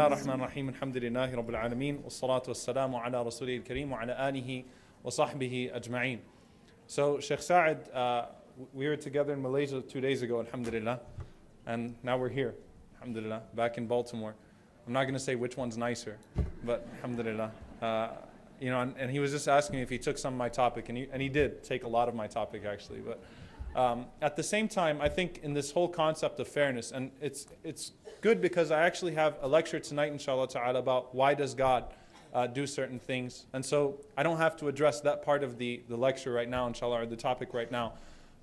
الله الرحمن الرحيم الحمد لله رب العالمين والصلاة والسلام على رسوله الكريم وعلى آله وصحبه أجمعين. So Sheikh Sa'id, uh, we were together in Malaysia two days ago, alhamdulillah, and now we're here, alhamdulillah, back in Baltimore. I'm not going to say which one's nicer, but alhamdulillah. Uh, you know, and, and, he was just asking me if he took some of my topic, and he, and he did take a lot of my topic actually. But um, at the same time, I think in this whole concept of fairness, and it's, it's good because I actually have a lecture tonight, inshallah ta'ala, about why does God uh, do certain things. And so I don't have to address that part of the, the lecture right now, inshallah, or the topic right now.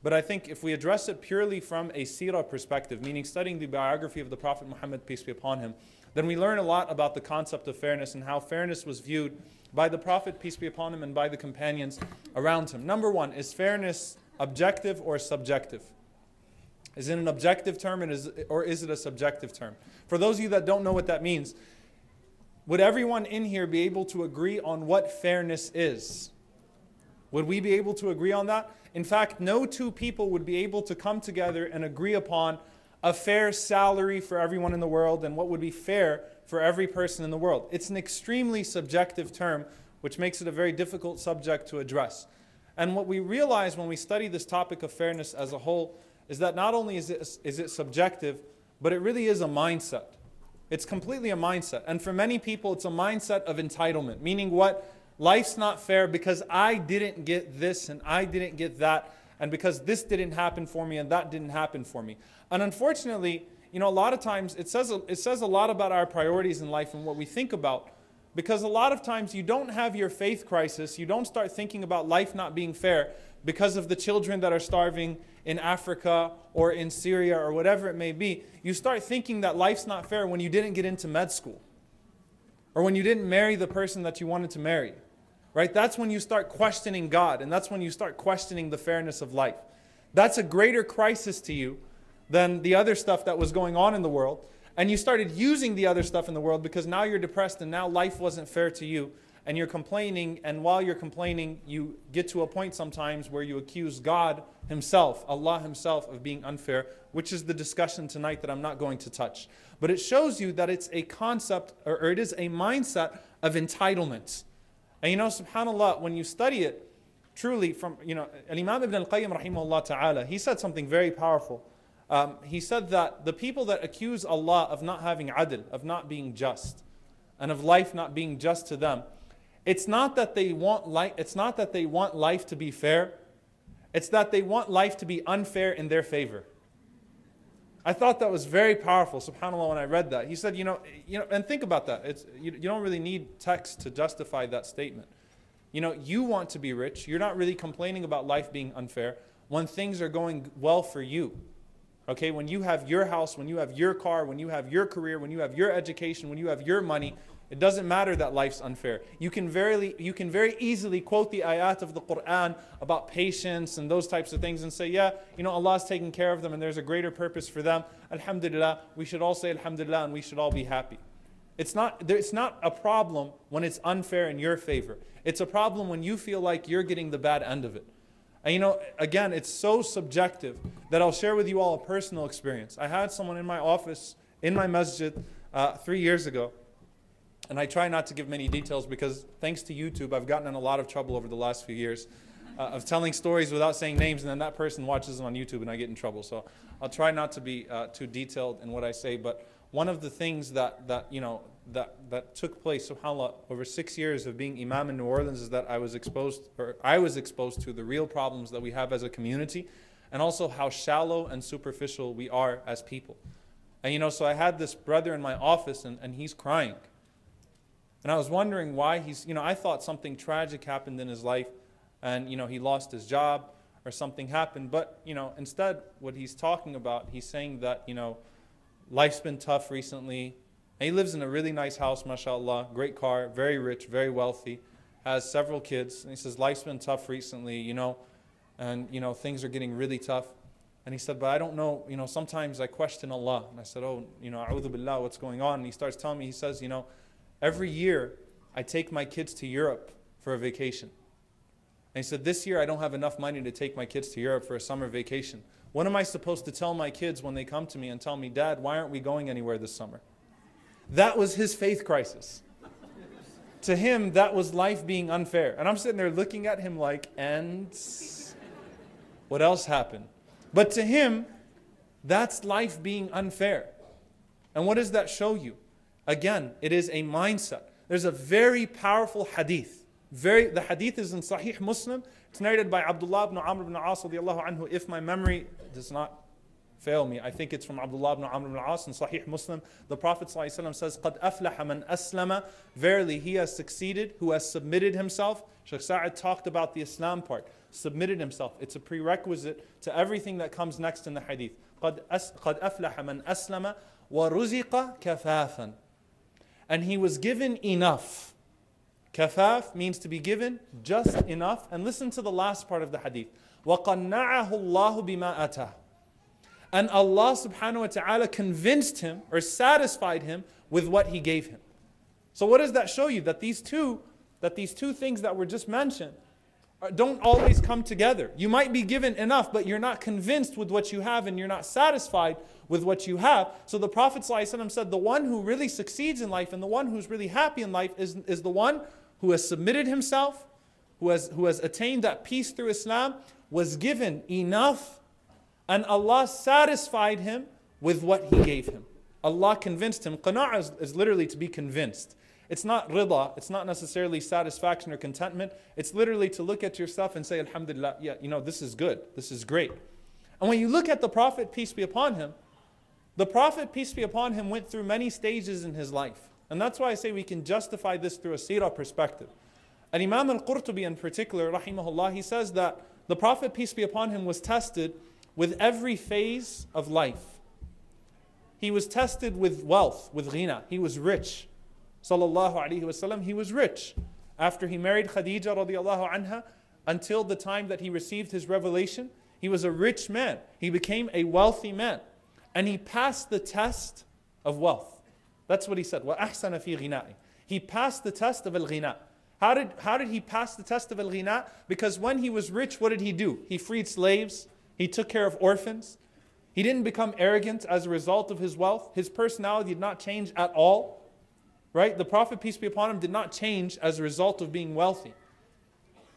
But I think if we address it purely from a seerah perspective, meaning studying the biography of the Prophet Muhammad, peace be upon him, then we learn a lot about the concept of fairness and how fairness was viewed by the Prophet, peace be upon him, and by the companions around him. Number one, is fairness objective or subjective? Is it an objective term or is it a subjective term? For those of you that don't know what that means, would everyone in here be able to agree on what fairness is? Would we be able to agree on that? In fact, no two people would be able to come together and agree upon a fair salary for everyone in the world and what would be fair for every person in the world. It's an extremely subjective term, which makes it a very difficult subject to address. And what we realize when we study this topic of fairness as a whole is that not only is it, is it subjective, but it really is a mindset. It's completely a mindset. And for many people, it's a mindset of entitlement, meaning what? Life's not fair because I didn't get this and I didn't get that, and because this didn't happen for me and that didn't happen for me. And unfortunately, you know, a lot of times it says, it says a lot about our priorities in life and what we think about. Because a lot of times you don't have your faith crisis, you don't start thinking about life not being fair because of the children that are starving in Africa or in Syria or whatever it may be. You start thinking that life's not fair when you didn't get into med school or when you didn't marry the person that you wanted to marry. Right? That's when you start questioning God and that's when you start questioning the fairness of life. That's a greater crisis to you than the other stuff that was going on in the world. And you started using the other stuff in the world because now you're depressed and now life wasn't fair to you. And you're complaining, and while you're complaining, you get to a point sometimes where you accuse God Himself, Allah Himself, of being unfair, which is the discussion tonight that I'm not going to touch. But it shows you that it's a concept, or, or it is a mindset of entitlement. And you know, subhanAllah, when you study it, truly from, you know, Imam Ibn al-Qayyim rahimahullah ta'ala, he said something very powerful. Um, he said that the people that accuse Allah of not having adl, of not being just, and of life not being just to them, it's not that they want life, it's not that they want life to be fair, it's that they want life to be unfair in their favor. I thought that was very powerful, subhanAllah, when I read that. He said, you know, you know and think about that. It's, you, you don't really need text to justify that statement. You know, you want to be rich. You're not really complaining about life being unfair when things are going well for you. Okay, when you have your house, when you have your car, when you have your career, when you have your education, when you have your money, it doesn't matter that life's unfair. You can very, you can very easily quote the ayat of the Quran about patience and those types of things and say, yeah, you know, Allah's taking care of them and there's a greater purpose for them. Alhamdulillah, we should all say Alhamdulillah and we should all be happy. It's not, it's not a problem when it's unfair in your favor. It's a problem when you feel like you're getting the bad end of it. And you know, again, it's so subjective that I'll share with you all a personal experience. I had someone in my office, in my masjid, uh, three years ago. And I try not to give many details because thanks to YouTube, I've gotten in a lot of trouble over the last few years uh, of telling stories without saying names, and then that person watches them on YouTube and I get in trouble. So I'll try not to be uh, too detailed in what I say. But one of the things that, that you know, that, that took place, subhanAllah, over six years of being Imam in New Orleans is that I was exposed, or I was exposed to the real problems that we have as a community and also how shallow and superficial we are as people. And you know, so I had this brother in my office and, and he's crying. And I was wondering why he's, you know, I thought something tragic happened in his life and, you know, he lost his job or something happened. But, you know, instead, what he's talking about, he's saying that, you know, life's been tough recently. And he lives in a really nice house, mashallah, great car, very rich, very wealthy, has several kids. And he says, life's been tough recently, you know, and, you know, things are getting really tough. And he said, but I don't know, you know, sometimes I question Allah. And I said, oh, you know, a'udhu billah, what's going on? And he starts telling me, he says, you know, every year I take my kids to Europe for a vacation. And he said, this year I don't have enough money to take my kids to Europe for a summer vacation. What am I supposed to tell my kids when they come to me and tell me, Dad, why aren't we going anywhere this summer? that was his faith crisis. to him, that was life being unfair. And I'm sitting there looking at him like, and what else happened? But to him, that's life being unfair. And what does that show you? Again, it is a mindset. There's a very powerful hadith. Very, the hadith is in Sahih Muslim. It's narrated by Abdullah ibn Amr ibn As anhu, if my memory does not fail me. I think it's from Abdullah ibn Amr ibn As in Sahih Muslim. The Prophet ﷺ says, قَدْ أَفْلَحَ مَنْ أَسْلَمَ Verily, he has succeeded who has submitted himself. Sheikh Sa'id talked about the Islam part. Submitted himself. It's a prerequisite to everything that comes next in the hadith. قَدْ أَفْلَحَ مَنْ أَسْلَمَ وَرُزِقَ كَفَافًا And he was given enough. Kafaf means to be given just enough. And listen to the last part of the hadith. وَقَنَّعَهُ اللَّهُ بِمَا أَتَاهُ and Allah subhanahu wa ta'ala convinced him or satisfied him with what he gave him. So what does that show you? That these two, that these two things that were just mentioned uh, don't always come together. You might be given enough, but you're not convinced with what you have and you're not satisfied with what you have. So the Prophet ﷺ said, the one who really succeeds in life and the one who's really happy in life is, is the one who has submitted himself, who has, who has attained that peace through Islam, was given enough and Allah satisfied him with what He gave him. Allah convinced him. Qana'a is, is literally to be convinced. It's not rida, it's not necessarily satisfaction or contentment. It's literally to look at yourself and say, Alhamdulillah, yeah, you know, this is good, this is great. And when you look at the Prophet, peace be upon him, the Prophet, peace be upon him, went through many stages in his life. And that's why I say we can justify this through a seerah perspective. And Imam al Qurtubi in particular, rahimahullah, he says that the Prophet, peace be upon him, was tested with every phase of life. He was tested with wealth, with ghina. He was rich Sallallahu alaihi wasallam, he was rich. After he married Khadija radiallahu anha, until the time that he received his revelation, he was a rich man. He became a wealthy man. And he passed the test of wealth. That's what he said. وَأَحْسَنَ فِي غِنَائِ He passed the test of al-ghina. How did, how did he pass the test of al-ghina? Because when he was rich, what did he do? He freed slaves. He took care of orphans. He didn't become arrogant as a result of his wealth. His personality did not change at all. Right? The Prophet, peace be upon him, did not change as a result of being wealthy.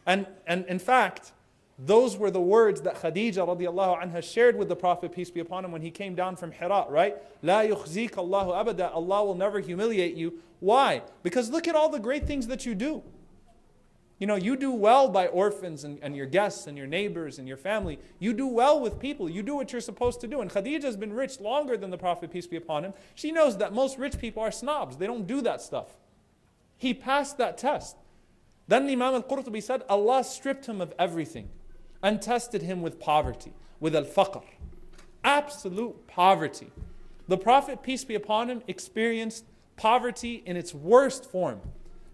And, and in fact, those were the words that Khadija radiallahu anha shared with the Prophet, peace be upon him, when he came down from Hira, right? La yukhzik Allahu abada. Allah will never humiliate you. Why? Because look at all the great things that you do. You know, you do well by orphans and, and your guests and your neighbors and your family. You do well with people. You do what you're supposed to do. And Khadija has been rich longer than the Prophet, peace be upon him. She knows that most rich people are snobs. They don't do that stuff. He passed that test. Then Imam al-Qurtubi said, Allah stripped him of everything and tested him with poverty, with al-faqr. Absolute poverty. The Prophet, peace be upon him, experienced poverty in its worst form.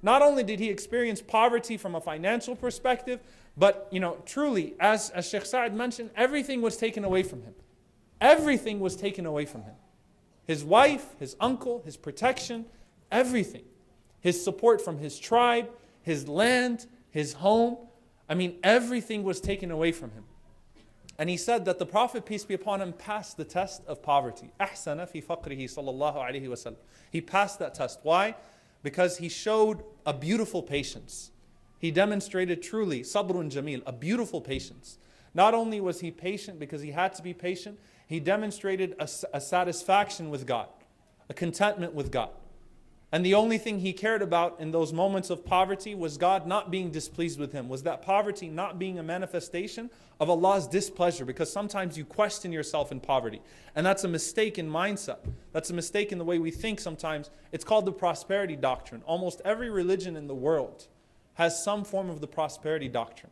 Not only did he experience poverty from a financial perspective, but you know, truly, as, as Sheikh Sa'id mentioned, everything was taken away from him. Everything was taken away from him. His wife, his uncle, his protection, everything. His support from his tribe, his land, his home. I mean, everything was taken away from him. And he said that the Prophet, peace be upon him, passed the test of poverty. أحسن في فقره صلى الله عليه وسلم. He passed that test. Why? Because he showed a beautiful patience. He demonstrated truly sabrun jamil, a beautiful patience. Not only was he patient because he had to be patient, he demonstrated a, a satisfaction with God, a contentment with God. And the only thing he cared about in those moments of poverty was God not being displeased with him, was that poverty not being a manifestation of Allah's displeasure, because sometimes you question yourself in poverty. And that's a mistake in mindset. That's a mistake in the way we think sometimes. It's called the prosperity doctrine. Almost every religion in the world has some form of the prosperity doctrine.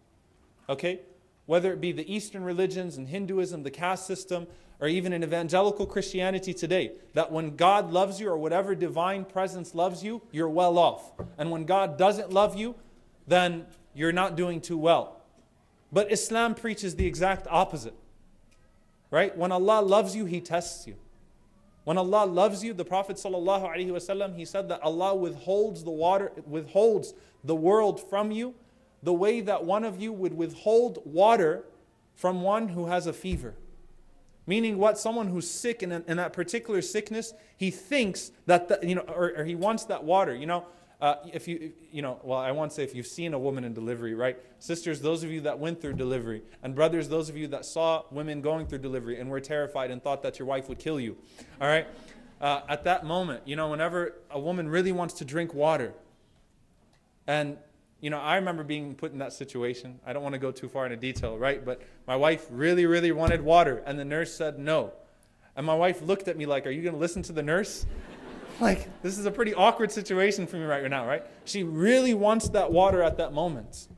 Okay? Whether it be the Eastern religions and Hinduism, the caste system, or even in evangelical Christianity today, that when God loves you or whatever divine presence loves you, you're well off. And when God doesn't love you, then you're not doing too well. But Islam preaches the exact opposite. Right? When Allah loves you, He tests you. When Allah loves you, the Prophet ﷺ, he said that Allah withholds the water, withholds the world from you the way that one of you would withhold water from one who has a fever. Meaning what? Someone who's sick in, in that particular sickness, he thinks that, the, you know, or, or, he wants that water. You know, uh, if you, you know, well, I want to say if you've seen a woman in delivery, right? Sisters, those of you that went through delivery, and brothers, those of you that saw women going through delivery and were terrified and thought that your wife would kill you, all right? Uh, at that moment, you know, whenever a woman really wants to drink water, and you know, I remember being put in that situation. I don't want to go too far into detail, right? But my wife really, really wanted water, and the nurse said no. And my wife looked at me like, Are you going to listen to the nurse? like, this is a pretty awkward situation for me right now, right? She really wants that water at that moment.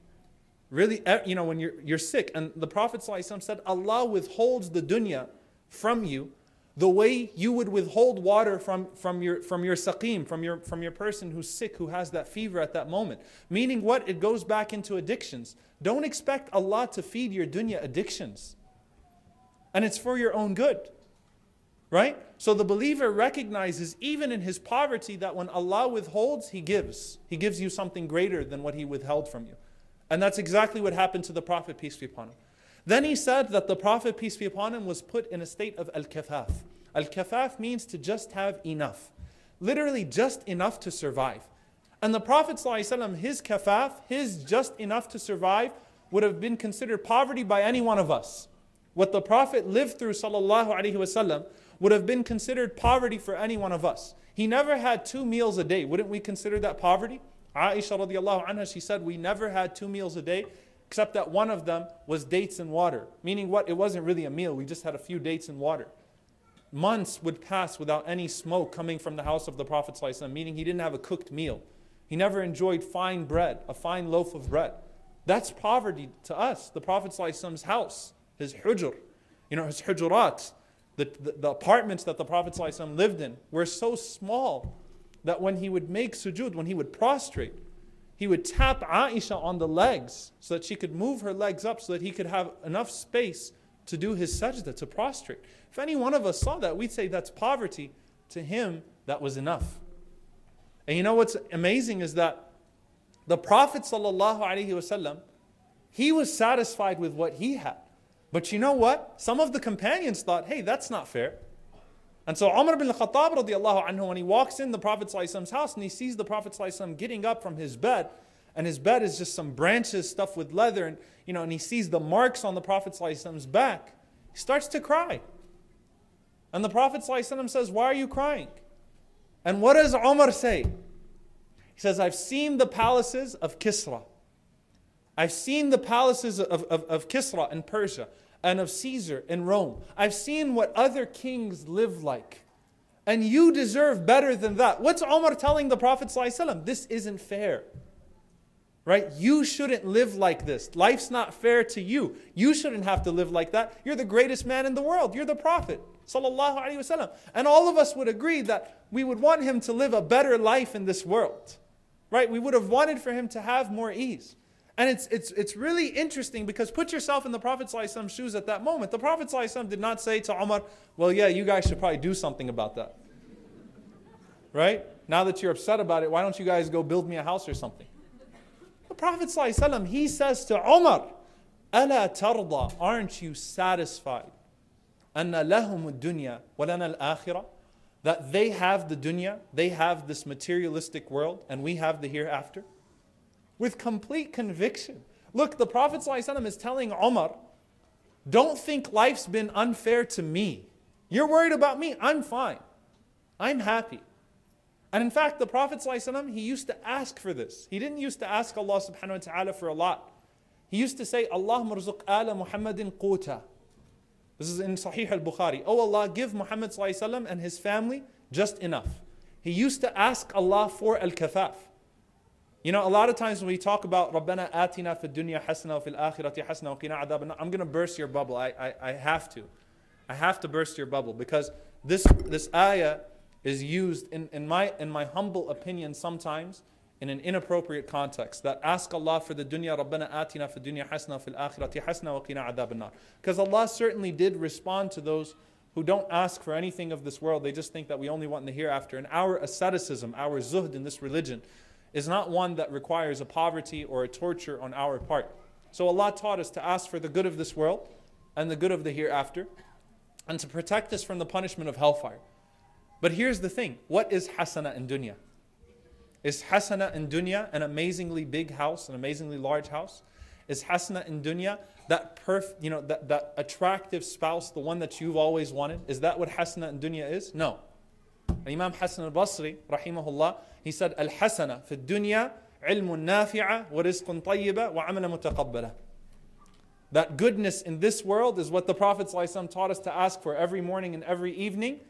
Really, you know, when you're, you're sick. And the Prophet ﷺ said, Allah withholds the dunya from you the way you would withhold water from, from, your, from your saqim, from your, from your person who's sick, who has that fever at that moment. Meaning what? It goes back into addictions. Don't expect Allah to feed your dunya addictions. And it's for your own good. Right? So the believer recognizes, even in his poverty, that when Allah withholds, He gives. He gives you something greater than what He withheld from you. And that's exactly what happened to the Prophet, peace be upon him. Then he said that the Prophet, peace be upon him, was put in a state of al kafaf. Al kafaf means to just have enough, literally just enough to survive. And the Prophet, ﷺ, his kafaf, his just enough to survive, would have been considered poverty by any one of us. What the Prophet lived through, wasallam, would have been considered poverty for any one of us. He never had two meals a day. Wouldn't we consider that poverty? Aisha radiallahu anha, she said, we never had two meals a day except that one of them was dates and water. Meaning what? It wasn't really a meal, we just had a few dates and water. Months would pass without any smoke coming from the house of the Prophet, ﷺ, meaning he didn't have a cooked meal. He never enjoyed fine bread, a fine loaf of bread. That's poverty to us. The Prophet's house, his hujr, you know, his hujurat, the, the, the apartments that the Prophet ﷺ lived in were so small that when he would make sujood, when he would prostrate, he would tap Aisha on the legs so that she could move her legs up so that he could have enough space to do his sajda, to prostrate. If any one of us saw that, we'd say that's poverty. To him, that was enough. And you know what's amazing is that the Prophet ﷺ, he was satisfied with what he had. But you know what? Some of the companions thought, hey, that's not fair. And so Umar bin Khattab radiallahu anhu, when he walks in the Prophet's house and he sees the Prophet getting up from his bed, and his bed is just some branches stuffed with leather, and you know, and he sees the marks on the Prophet's back, he starts to cry. And the Prophet says, Why are you crying? And what does Umar say? He says, I've seen the palaces of Kisra. I've seen the palaces of, of, of Kisra in Persia and of Caesar in Rome. I've seen what other kings live like. And you deserve better than that. What's Omar telling the Prophet? ﷺ? This isn't fair. Right? You shouldn't live like this. Life's not fair to you. You shouldn't have to live like that. You're the greatest man in the world. You're the Prophet. And all of us would agree that we would want him to live a better life in this world. Right? We would have wanted for him to have more ease. And it's, it's, it's really interesting because put yourself in the Prophet's shoes at that moment. The Prophet did not say to Umar, well, yeah, you guys should probably do something about that. Right? Now that you're upset about it, why don't you guys go build me a house or something? The Prophet he says to Umar, ألا ترضى, aren't you satisfied? أن لهم الدنيا ولنا الآخرة that they have the dunya, they have this materialistic world, and we have the hereafter with complete conviction. Look, the Prophet ﷺ is telling Omar, don't think life's been unfair to me. You're worried about me. I'm fine. I'm happy. And in fact, the Prophet ﷺ, he used to ask for this. He didn't used to ask Allah subhanahu wa ta'ala for a lot. He used to say, Allah marzuq ala Muhammadin quta. This is in Sahih al-Bukhari. Oh Allah, give Muhammad ﷺ and his family just enough. He used to ask Allah for al-kafaf. You know, a lot of times when we talk about Rabbana atina fid dunya hasana wa fil akhirati hasana wa qina adab I'm going to burst your bubble. I, I, I have to. I have to burst your bubble because this, this ayah is used, in, in, my, in my humble opinion, sometimes in an inappropriate context. That ask Allah for the dunya, Rabbana atina fid dunya hasana fil akhirati hasana wa qina Because Allah certainly did respond to those who don't ask for anything of this world. They just think that we only want in the hereafter. And our asceticism, our zuhd in this religion, is not one that requires a poverty or a torture on our part. So Allah taught us to ask for the good of this world and the good of the hereafter. and to protect us from the punishment of hellfire. But here's the thing what is hasana in dunya? Is hasana in dunya an amazingly big house, an amazingly large house? Is hasana in dunya that perf, you know, that, that attractive spouse, the one that you've always wanted? Is that what hasana in dunya is? No. Imam Hassan al-Basri, rahimahullah, he said, Al-hasana fi dunya ilmun nafi'a wa rizqun tayyiba wa. That goodness in this world is what the Prophet ﷺ taught us to ask for every morning and every evening.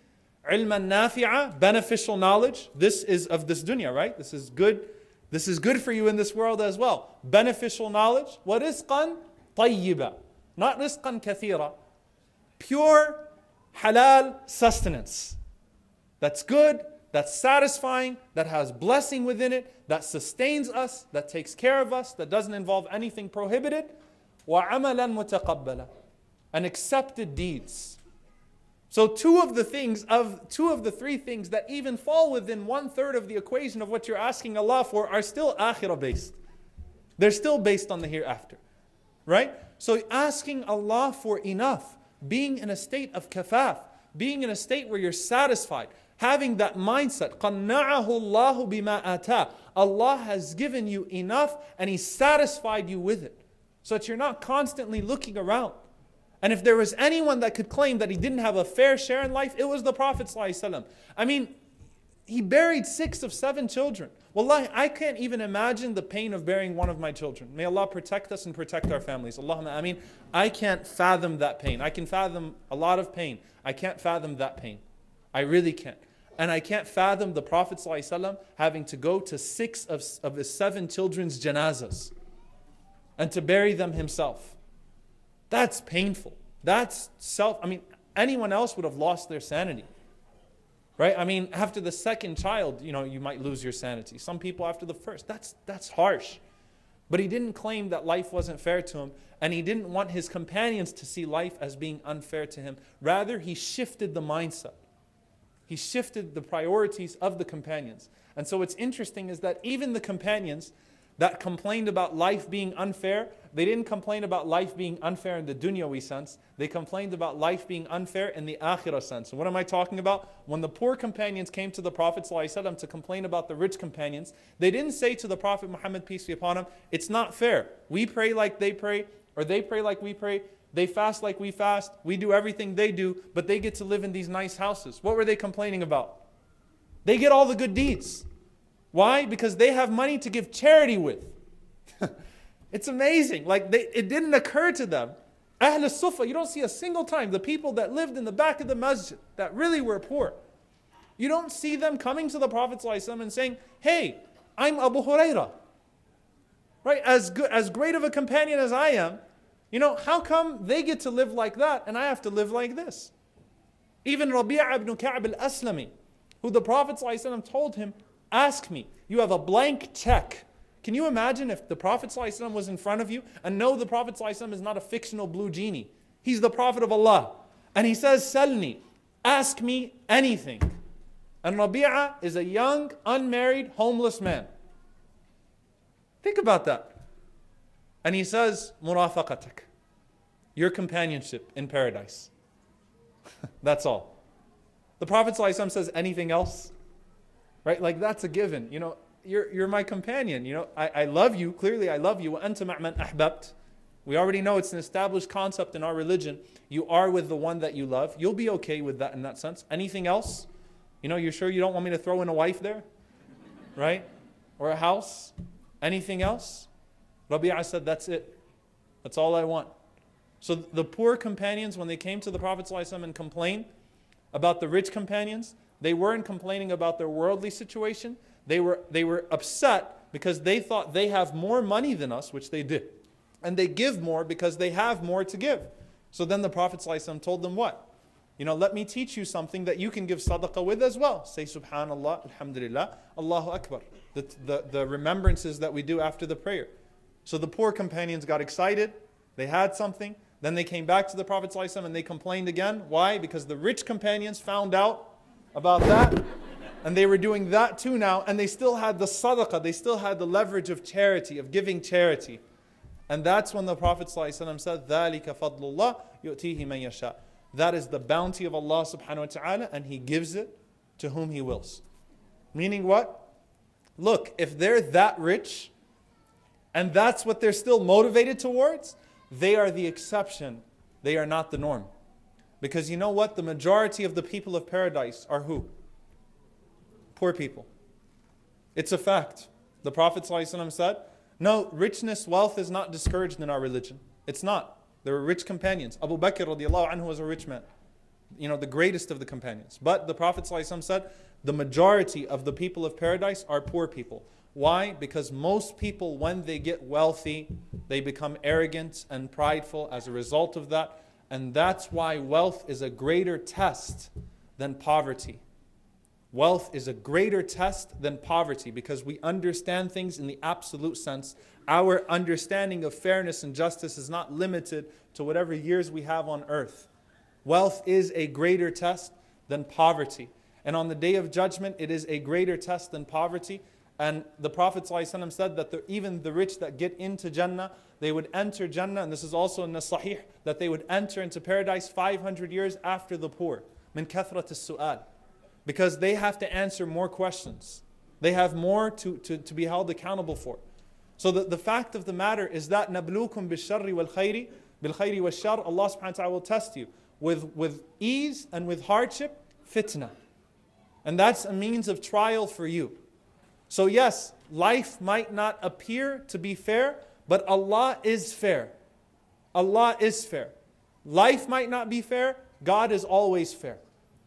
Ilman nafi'a, beneficial knowledge. This is of this dunya, right? This is good. This is good for you in this world as well. Beneficial knowledge. Wa rizqan tayyiba. Not rizqan kathira. Pure halal sustenance That's good, that's satisfying, that has blessing within it, that sustains us, that takes care of us, that doesn't involve anything prohibited. وَعَمَلًا مُتَقَبَّلًا And accepted deeds. So two of the things of two of the three things that even fall within one third of the equation of what you're asking Allah for are still akhirah based. They're still based on the hereafter. Right? So asking Allah for enough, being in a state of kafaf, being in a state where you're satisfied, having that mindset, قَنَّعَهُ اللَّهُ بِمَا آتَى Allah has given you enough and He satisfied you with it so that you're not constantly looking around. And if there was anyone that could claim that he didn't have a fair share in life, it was the Prophet. ﷺ. I mean, he buried six of seven children. Wallahi, I can't even imagine the pain of burying one of my children. May Allah protect us and protect our families. Allahumma I mean, I can't fathom that pain. I can fathom a lot of pain. I can't fathom that pain. I really can't. And I can't fathom the Prophet ﷺ having to go to six of, of his seven children's janazas and to bury them himself. That's painful. That's self. I mean, anyone else would have lost their sanity. Right? I mean, after the second child, you know, you might lose your sanity. Some people after the first. That's that's harsh. But he didn't claim that life wasn't fair to him, and he didn't want his companions to see life as being unfair to him. Rather, he shifted the mindset. He shifted the priorities of the companions. And so what's interesting is that even the companions that complained about life being unfair, they didn't complain about life being unfair in the dunyawi sense. They complained about life being unfair in the akhirah sense. And what am I talking about? When the poor companions came to the Prophet ﷺ to complain about the rich companions, they didn't say to the Prophet Muhammad, peace be upon him, it's not fair. We pray like they pray, or they pray like we pray. They fast like we fast. We do everything they do, but they get to live in these nice houses. What were they complaining about? They get all the good deeds. Why? Because they have money to give charity with. it's amazing. Like they, it didn't occur to them. Ahl Sufa, you don't see a single time the people that lived in the back of the masjid that really were poor. You don't see them coming to the Prophet ﷺ and saying, Hey, I'm Abu Huraira. Right? As good, as great of a companion as I am, you know, how come they get to live like that and I have to live like this? Even Rabi'a ibn Ka'b al-Aslami, who the Prophet ﷺ told him, Ask me. You have a blank check. Can you imagine if the Prophet ﷺ was in front of you and know the Prophet ﷺ is not a fictional blue genie? He's the Prophet of Allah. And he says, Salni, ask me anything. And Rabi'a is a young, unmarried, homeless man. Think about that. And he says, Murafaqatak, your companionship in paradise. that's all. The Prophet ﷺ says anything else, right? Like that's a given. You know, you're, you're my companion. You know, I, I love you. Clearly, I love you. ahbabt. We already know it's an established concept in our religion. You are with the one that you love. You'll be okay with that in that sense. Anything else? You know, you're sure you don't want me to throw in a wife there? Right? Or a house? Anything else? Rabi'ah said, That's it. That's all I want. So the poor companions, when they came to the Prophet ﷺ and complained about the rich companions, they weren't complaining about their worldly situation. They were, they were upset because they thought they have more money than us, which they did. And they give more because they have more to give. So then the Prophet ﷺ told them what? You know, let me teach you something that you can give sadaqah with as well. Say subhanallah, alhamdulillah, Allahu Akbar. The, the, the remembrances that we do after the prayer. So the poor companions got excited. They had something. Then they came back to the Prophet ﷺ and they complained again. Why? Because the rich companions found out about that. And they were doing that too now, and they still had the sadaqah, they still had the leverage of charity, of giving charity. And that's when the Prophet ﷺ said, ذَلِكَ فَضْلُ اللَّهِ يُؤْتِيهِ مَنْ يَشَاءُ that is the bounty of Allah subhanahu wa ta'ala, and He gives it to whom He wills. Meaning what? Look, if they're that rich, and that's what they're still motivated towards, they are the exception. They are not the norm. Because you know what? The majority of the people of paradise are who? Poor people. It's a fact. The Prophet ﷺ said, No, richness, wealth is not discouraged in our religion. It's not. There were rich companions. Abu Bakr radiallahu anhu was a rich man. You know, the greatest of the companions. But the Prophet ﷺ said, the majority of the people of paradise are poor people. Why? Because most people, when they get wealthy, they become arrogant and prideful as a result of that. And that's why wealth is a greater test than poverty. Wealth is a greater test than poverty because we understand things in the absolute sense. Our understanding of fairness and justice is not limited to whatever years we have on earth. Wealth is a greater test than poverty. And on the day of judgment, it is a greater test than poverty. And the Prophet ﷺ said that the, even the rich that get into Jannah, they would enter Jannah, and this is also in the Sahih, that they would enter into paradise 500 years after the poor. Min kathrat su'al. Because they have to answer more questions. They have more to, to, to be held accountable for. So the, the fact of the matter is that nablukum bisharri wal khayri, bil khayri wal shar, Allah subhanahu wa ta'ala will test you with, with ease and with hardship, fitna. And that's a means of trial for you. So, yes, life might not appear to be fair, but Allah is fair. Allah is fair. Life might not be fair, God is always fair.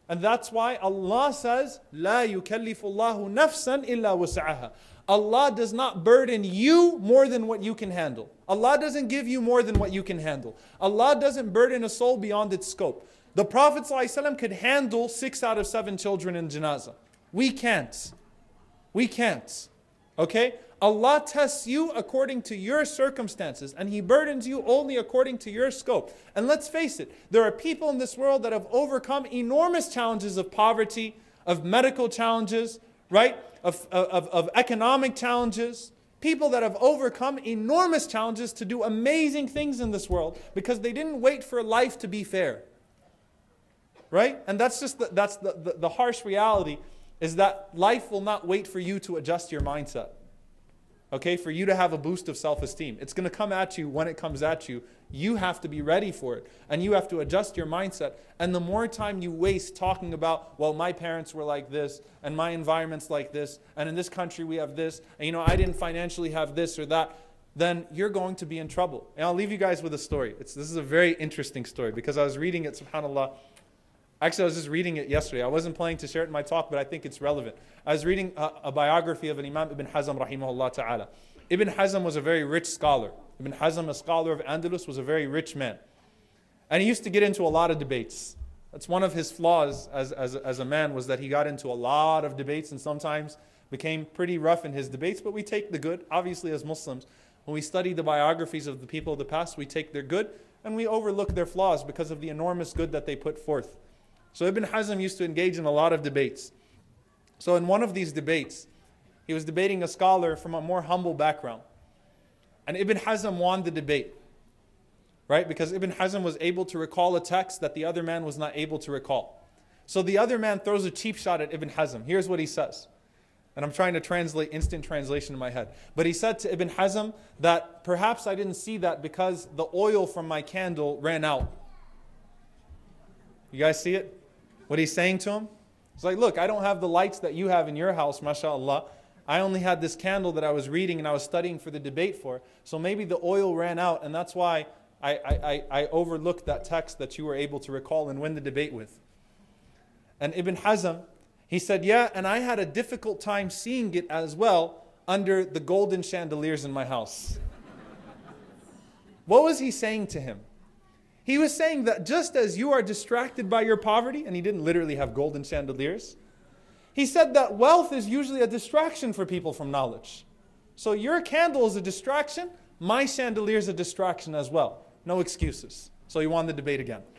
And that's why Allah says, لا يكلف الله نفسا إلا وسعها. Allah does not burden you more than what you can handle. Allah doesn't give you more than what you can handle. Allah doesn't burden a soul beyond its scope. The Prophet ﷺ could handle six out of seven children in janazah. We can't. We can't. Okay? Allah tests you according to your circumstances and He burdens you only according to your scope. And let's face it, there are people in this world that have overcome enormous challenges of poverty, of medical challenges, right? Of, of, of economic challenges. People that have overcome enormous challenges to do amazing things in this world because they didn't wait for life to be fair. Right? And that's just the, that's the, the, the harsh reality is that life will not wait for you to adjust your mindset. Okay, for you to have a boost of self esteem. It's going to come at you when it comes at you. You have to be ready for it and you have to adjust your mindset. And the more time you waste talking about, well, my parents were like this and my environment's like this and in this country we have this and you know, I didn't financially have this or that, then you're going to be in trouble. And I'll leave you guys with a story. It's, this is a very interesting story because I was reading it, subhanAllah Actually, I was just reading it yesterday. I wasn't planning to share it in my talk, but I think it's relevant. I was reading a, a biography of an Imam Ibn Hazm, rahimahullah ta'ala. Ibn Hazm was a very rich scholar. Ibn Hazm, a scholar of Andalus, was a very rich man. And he used to get into a lot of debates. That's one of his flaws as, as, as a man was that he got into a lot of debates and sometimes became pretty rough in his debates, but we take the good. Obviously, as Muslims, when we study the biographies of the people of the past, we take their good and we overlook their flaws because of the enormous good that they put forth. So Ibn Hazm used to engage in a lot of debates. So in one of these debates, he was debating a scholar from a more humble background. And Ibn Hazm won the debate. Right? Because Ibn Hazm was able to recall a text that the other man was not able to recall. So the other man throws a cheap shot at Ibn Hazm. Here's what he says. And I'm trying to translate instant translation in my head. But he said to Ibn Hazm that perhaps I didn't see that because the oil from my candle ran out. You guys see it? What he's saying to him? He's like, Look, I don't have the lights that you have in your house, mashallah. I only had this candle that I was reading and I was studying for the debate for. So maybe the oil ran out, and that's why I, I, I overlooked that text that you were able to recall and win the debate with. And Ibn Hazm, he said, Yeah, and I had a difficult time seeing it as well under the golden chandeliers in my house. what was he saying to him? He was saying that just as you are distracted by your poverty, and he didn't literally have golden chandeliers, he said that wealth is usually a distraction for people from knowledge. So your candle is a distraction, my chandelier is a distraction as well. No excuses. So he won the debate again.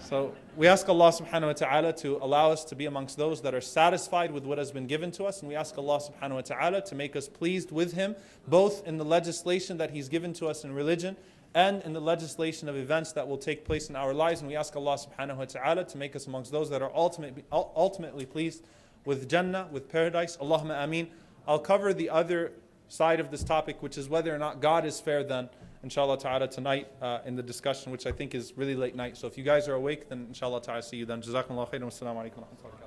So we ask Allah subhanahu wa ta'ala to allow us to be amongst those that are satisfied with what has been given to us. And we ask Allah subhanahu wa ta'ala to make us pleased with Him, both in the legislation that He's given to us in religion and in the legislation of events that will take place in our lives. And we ask Allah subhanahu wa ta'ala to make us amongst those that are ultimately, ultimately pleased with Jannah, with paradise. Allahumma ameen. I'll cover the other side of this topic, which is whether or not God is fair then, inshallah ta'ala, tonight uh, in the discussion, which I think is really late night. So if you guys are awake, then inshallah ta'ala, see you then. Jazakumullah khairan. Wa.